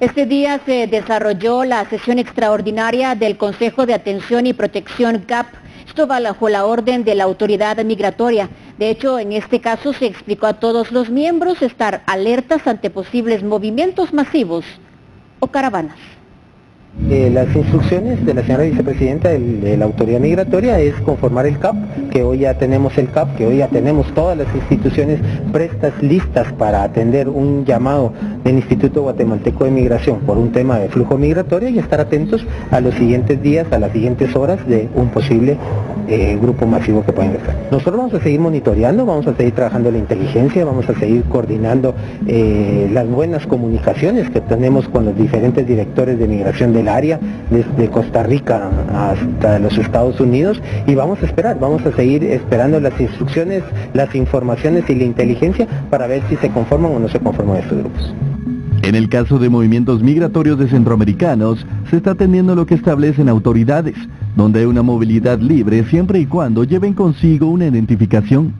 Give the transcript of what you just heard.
Este día se desarrolló la sesión extraordinaria del Consejo de Atención y Protección CAP. Esto bajo la orden de la autoridad migratoria. De hecho, en este caso se explicó a todos los miembros estar alertas ante posibles movimientos masivos o caravanas. Eh, las instrucciones de la señora vicepresidenta de, la autoridad migratoria es conformar el CAP, que hoy ya tenemos el CAP, que hoy ya tenemos todas las instituciones prestas, listas para atender un llamado del Instituto Guatemalteco de Migración por un tema de flujo migratorio y estar atentos a los siguientes días, a las siguientes horas de un posible eh, grupo masivo que pueda ingresar. Nosotros vamos a seguir monitoreando, vamos a seguir trabajando la inteligencia, vamos a seguir coordinando eh, las buenas comunicaciones que tenemos con los diferentes directores de migración del área, desde Costa Rica hasta los Estados Unidos, y vamos a esperar, vamos a seguir esperando las instrucciones, las informaciones y la inteligencia para ver si se conforman o no se conforman estos grupos. En el caso de movimientos migratorios de centroamericanos, se está atendiendo lo que establecen autoridades, donde hay una movilidad libre siempre y cuando lleven consigo una identificación